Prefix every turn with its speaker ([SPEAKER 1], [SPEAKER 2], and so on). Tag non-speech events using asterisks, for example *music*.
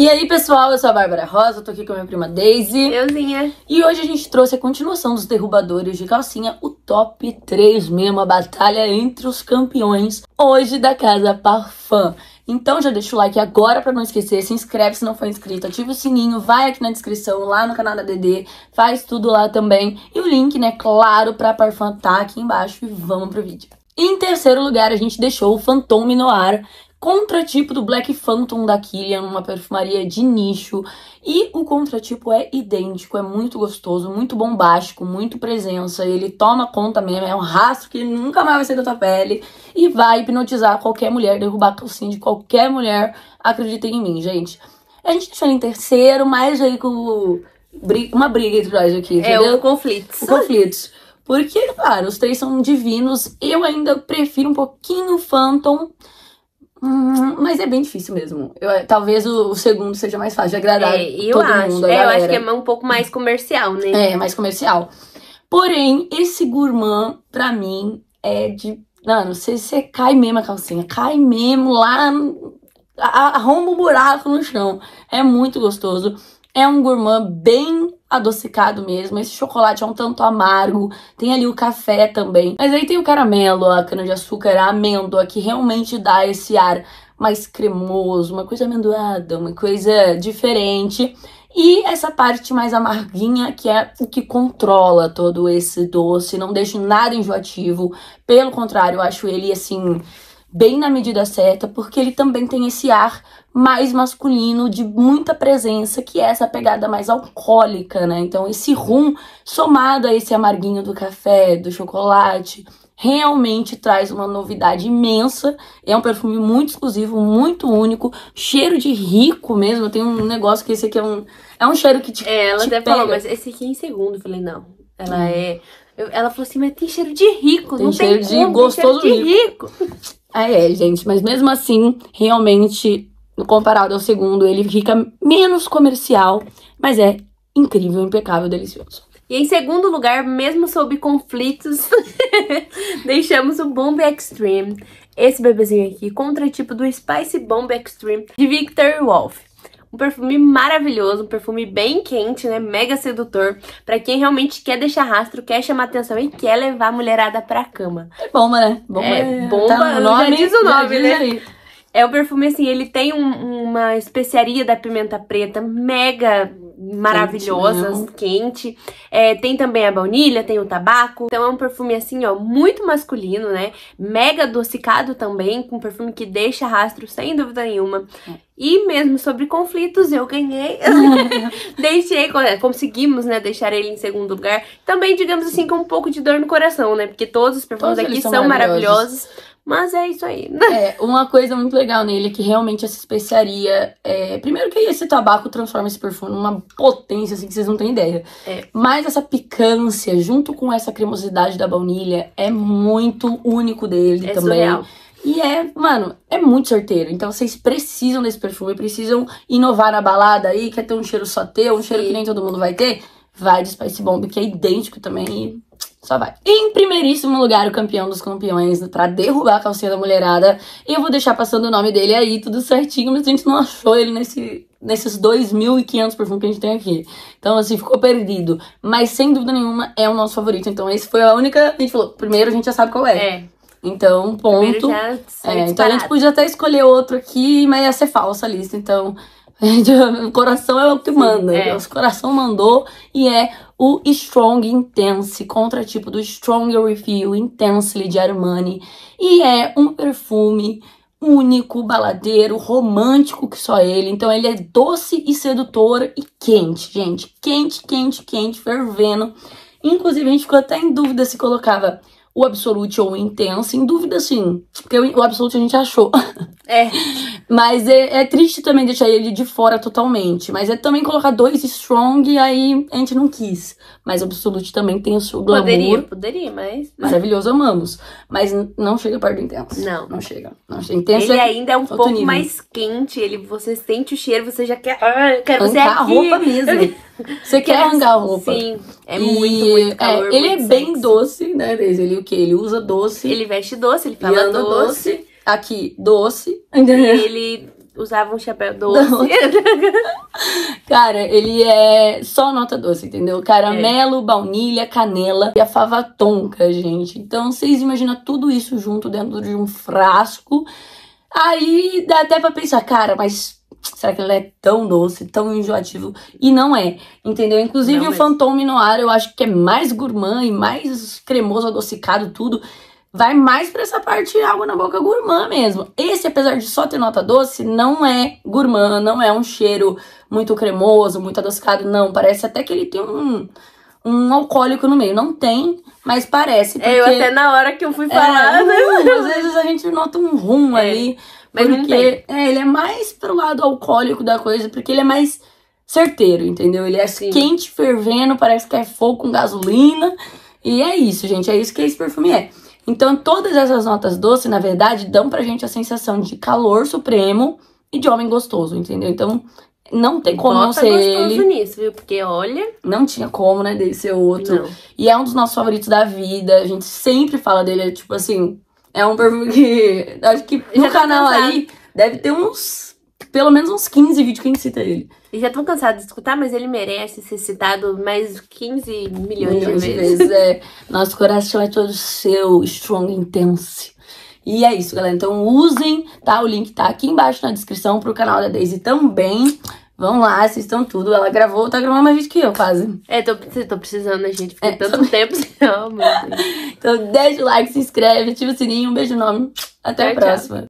[SPEAKER 1] E aí, pessoal, eu sou a Bárbara Rosa, tô aqui com a minha prima Daisy.
[SPEAKER 2] Euzinha.
[SPEAKER 1] E hoje a gente trouxe a continuação dos derrubadores de calcinha, o top 3 mesmo, a batalha entre os campeões, hoje da Casa Parfum. Então já deixa o like agora pra não esquecer, se inscreve se não for inscrito, ativa o sininho, vai aqui na descrição, lá no canal da DD, faz tudo lá também. E o link, né, claro, pra Parfum tá aqui embaixo e vamos pro vídeo. Em terceiro lugar, a gente deixou o Phantom Noir, contratipo do Black Phantom da Killian, uma perfumaria de nicho. E o contratipo é idêntico, é muito gostoso, muito bombástico, muito presença. Ele toma conta mesmo, é um rastro que nunca mais vai sair da tua pele. E vai hipnotizar qualquer mulher, derrubar a calcinha de qualquer mulher. Acreditem em mim, gente. A gente deixou ele em terceiro, mas aí com uma briga entre nós aqui,
[SPEAKER 2] é,
[SPEAKER 1] entendeu?
[SPEAKER 2] É, o conflitos.
[SPEAKER 1] O conflitos. Porque, claro, os três são divinos. Eu ainda prefiro um pouquinho o Phantom. Hum, mas é bem difícil mesmo. Eu, talvez o, o, segundo seja mais fácil de agradar
[SPEAKER 2] é, eu
[SPEAKER 1] todo
[SPEAKER 2] acho.
[SPEAKER 1] mundo.
[SPEAKER 2] É, eu acho que é um pouco mais comercial, né?
[SPEAKER 1] É, mais comercial. Porém, esse gourmand, pra mim, é de. Mano, você, você cai mesmo a calcinha, cai mesmo lá, arromba um buraco no chão. É muito gostoso. É um gourmand bem adocicado mesmo. Esse chocolate é um tanto amargo. Tem ali o café também. Mas aí tem o caramelo, a cana-de-açúcar, a amêndoa, que realmente dá esse ar mais cremoso, uma coisa amendoada, uma coisa diferente. E essa parte mais amarguinha, que é o que controla todo esse doce, não deixa nada enjoativo. Pelo contrário, eu acho ele assim bem na medida certa, porque ele também tem esse ar mais masculino, de muita presença, que é essa pegada mais alcoólica, né? Então, esse rum, somado a esse amarguinho do café, do chocolate, realmente traz uma novidade imensa. É um perfume muito exclusivo, muito único, cheiro de rico mesmo. Tem um negócio que esse aqui é um, é um cheiro que te.
[SPEAKER 2] É, ela
[SPEAKER 1] te
[SPEAKER 2] até
[SPEAKER 1] pega.
[SPEAKER 2] falou, mas esse aqui é em segundo. Eu falei, não. Ela hum. é. Eu, ela falou assim, mas tem cheiro de rico,
[SPEAKER 1] tem
[SPEAKER 2] não
[SPEAKER 1] cheiro
[SPEAKER 2] tem
[SPEAKER 1] de
[SPEAKER 2] como,
[SPEAKER 1] gostoso
[SPEAKER 2] tem cheiro de rico.
[SPEAKER 1] Ah, é, gente, mas mesmo assim, realmente, comparado ao segundo, ele fica menos comercial, mas é incrível, impecável, delicioso.
[SPEAKER 2] E em segundo lugar, mesmo sob conflitos, *laughs* deixamos o Bomb Extreme. Esse bebezinho aqui, contratipo do Spicy Bomb Extreme de Victor Wolf. Um perfume maravilhoso, um perfume bem quente, né? Mega sedutor. Pra quem realmente quer deixar rastro, quer chamar atenção e quer levar a mulherada pra cama.
[SPEAKER 1] É bomba, né? Bomba
[SPEAKER 2] é, bomba, tá nome, já diz o nome, né? Aí. É um perfume assim, ele tem um, uma especiaria da pimenta preta mega maravilhosa, quente. quente. É, tem também a baunilha, tem o tabaco. Então é um perfume assim, ó, muito masculino, né? Mega adocicado também, com um perfume que deixa rastro sem dúvida nenhuma. É. E mesmo sobre conflitos, eu ganhei. *laughs* Deixei, conseguimos, né, deixar ele em segundo lugar. Também, digamos assim, com um pouco de dor no coração, né? Porque todos os perfumes todos aqui são, são maravilhosos. maravilhosos. Mas é isso aí. *laughs*
[SPEAKER 1] É, uma coisa muito legal nele é que realmente essa especiaria. É... Primeiro que esse tabaco transforma esse perfume numa potência, assim, que vocês não têm ideia.
[SPEAKER 2] É.
[SPEAKER 1] Mas essa picância, junto com essa cremosidade da baunilha, é muito único dele
[SPEAKER 2] é
[SPEAKER 1] também.
[SPEAKER 2] Surreal.
[SPEAKER 1] E é, mano, é muito certeiro. Então vocês precisam desse perfume, precisam inovar na balada aí, quer ter um cheiro só teu, um Sim. cheiro que nem todo mundo vai ter. Vai de Spice Bomb, que é idêntico também e só vai. Em primeiríssimo lugar, o campeão dos campeões, para derrubar a calcinha da mulherada. Eu vou deixar passando o nome dele aí, tudo certinho, mas a gente não achou ele nesse, nesses 2.500 perfumes que a gente tem aqui. Então, assim, ficou perdido. Mas, sem dúvida nenhuma, é o nosso favorito. Então, esse foi a única... A gente falou, primeiro a gente já sabe qual é.
[SPEAKER 2] É.
[SPEAKER 1] Então, ponto. É, então a gente podia até escolher outro aqui, mas ia ser falsa a lista. Então, *laughs* o coração é o que manda.
[SPEAKER 2] É.
[SPEAKER 1] O coração mandou e é o Strong Intense, contratipo do Strong Refill Intensely de Armani. E é um perfume único, baladeiro, romântico que só ele. Então ele é doce e sedutor e quente, gente. Quente, quente, quente, fervendo. Inclusive a gente ficou até em dúvida se colocava o Absolute ou o Intense, em dúvida sim, porque o Absolute a gente achou. *laughs*
[SPEAKER 2] É.
[SPEAKER 1] Mas é, é, triste também deixar ele de fora totalmente. Mas é também colocar dois Strong e aí a gente não quis. Mas o Absolute também tem o seu glamour.
[SPEAKER 2] Poderia, poderia, mas...
[SPEAKER 1] Maravilhoso, amamos. Mas não chega perto do Intense.
[SPEAKER 2] Não.
[SPEAKER 1] Não chega. Não chega. Intense
[SPEAKER 2] ele
[SPEAKER 1] é
[SPEAKER 2] ainda é um pouco
[SPEAKER 1] nível.
[SPEAKER 2] mais quente, ele, você sente o cheiro, você já quer... Ah, eu quero você
[SPEAKER 1] Arrancar
[SPEAKER 2] aqui.
[SPEAKER 1] a roupa mesmo. *laughs* Você quer arrancar a roupa.
[SPEAKER 2] Sim, é
[SPEAKER 1] E,
[SPEAKER 2] muito, muito calor,
[SPEAKER 1] é, Ele
[SPEAKER 2] muito
[SPEAKER 1] é bem
[SPEAKER 2] sexy.
[SPEAKER 1] doce, né? Ele o quê? Ele usa doce.
[SPEAKER 2] Ele veste doce, ele fala doce.
[SPEAKER 1] doce. Aqui, doce.
[SPEAKER 2] E ele *laughs* usava um chapéu doce. *laughs*
[SPEAKER 1] Cara, ele é só nota doce, entendeu? Caramelo, é. baunilha, canela e a fava tonka, gente. Então, vocês imaginam tudo isso junto dentro de um frasco. Aí dá até pra pensar, cara, mas será que ele é tão doce, tão enjoativo? E não é, entendeu? Inclusive não o Fantôme Noir eu acho que é mais gourmand e mais cremoso, adocicado, tudo. Vai mais pra essa parte água na boca gourmand mesmo. Esse, apesar de só ter nota doce, não é gourmand, não é um cheiro muito cremoso, muito adocicado, não. Parece até que ele tem um, um alcoólico no meio. Não tem, mas parece.
[SPEAKER 2] Porque... É, eu até na hora que eu fui falar, é,
[SPEAKER 1] né? Às vezes a gente nota um rum é. ali. Mas porque é, ele é mais pro lado alcoólico da coisa, porque ele é mais certeiro, entendeu? Ele é Sim. quente, fervendo, parece que é fogo com gasolina. E é isso, gente. É isso que esse perfume é. Então, todas essas notas doces, na verdade, dão pra gente a sensação de calor supremo e de homem gostoso, entendeu? Então, não tem como Bota não ser ele.
[SPEAKER 2] nisso, viu? Porque olha.
[SPEAKER 1] Não tinha como, né, dele ser outro. Não. E é um dos nossos favoritos da vida. A gente sempre fala dele, é tipo assim, é um perfume que. Acho que no tá canal aí deve ter uns. Pelo menos uns 15 vídeos que a gente cita ele.
[SPEAKER 2] E já tô cansado de escutar, mas ele merece ser citado mais 15 milhões, milhões de vezes.
[SPEAKER 1] vezes é. Nosso coração é todo seu, strong, intense. E é isso, galera. Então usem, tá? O link tá aqui embaixo na descrição pro canal da Daisy também. Vão lá, assistam tudo. Ela gravou, tá gravando mais vídeo que eu, quase.
[SPEAKER 2] É, tô, tô precisando, né, gente? Fiquei é, tanto tô... tempo sem. Oh, *laughs*
[SPEAKER 1] então deixa o like, se inscreve, ativa o sininho. Um beijo enorme. Até tchau, a próxima. Tchau.